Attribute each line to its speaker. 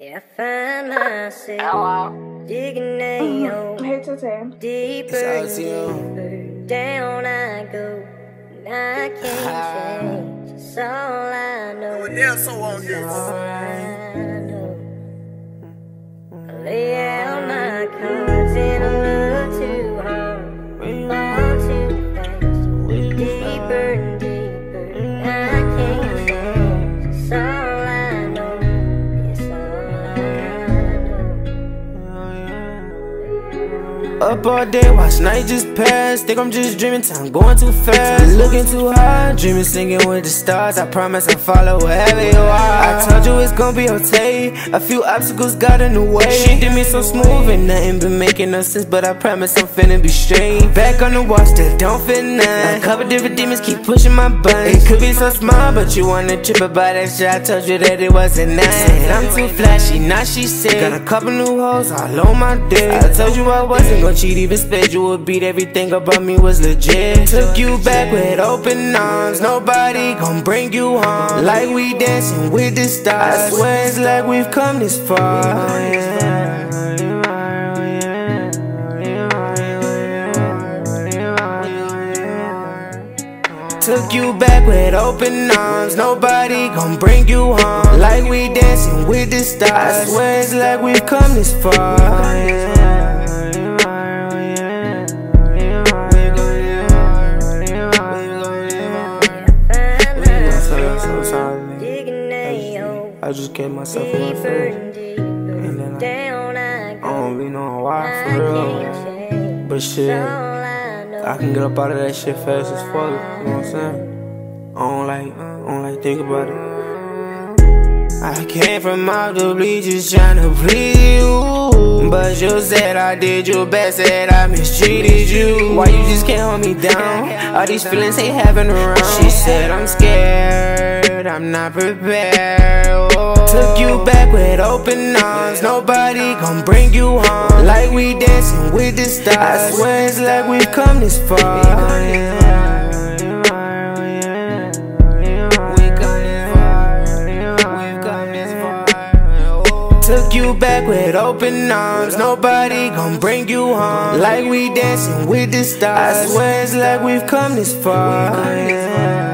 Speaker 1: Yeah, I find myself digging mm-hmm. a hole
Speaker 2: Hey, TaeTae.
Speaker 1: deeper and down I go, and I can't change. It's all I know.
Speaker 3: They're so on
Speaker 1: It's
Speaker 3: this.
Speaker 4: Up all day, watch night just pass. Think I'm just dreaming, time going too fast. Looking too high, dreaming, singing with the stars. I promise I'll follow wherever you are. I told you it's gonna be okay. A few obstacles got in the way. She did me so smooth, and nothing been making no sense. But I promise I'm finna be straight. Back on the wall, still don't fit none. A couple different demons keep pushing my buttons. It could be so small, but you wanna trip about that shit. I told you that it wasn't nothing. I'm too flashy, now she said. Got a couple new hoes all on my dick. I told you I wasn't gonna cheat, even sped you a beat. Everything about me was legit. Took you back with open arms. Nobody gon' bring you home. Like we dancing with the stars. I swear it's like we've come this far. Took you back with open arms. Nobody gon' bring you home. Like we dancing with the stars. I swear it's like we've come this far.
Speaker 1: Find
Speaker 4: I just gave myself food.
Speaker 1: and down I
Speaker 4: I don't be knowing why for real. But shit,
Speaker 1: I.
Speaker 4: I can get up out of that shit fast as fuck. You know what I'm saying? I don't like, I don't like think about it. I came from out the bleachers tryna please you But you said I did your best, said I mistreated you Why you just can't hold me down? All these feelings ain't having around She said I'm scared, I'm not prepared. Took you back with open arms Nobody gon' bring you home Like we dancing with the stars I swear it's like we've come this far Took you back with open arms. Nobody gon' bring you home. Like we dancing with the stars. I swear it's like we've come this far.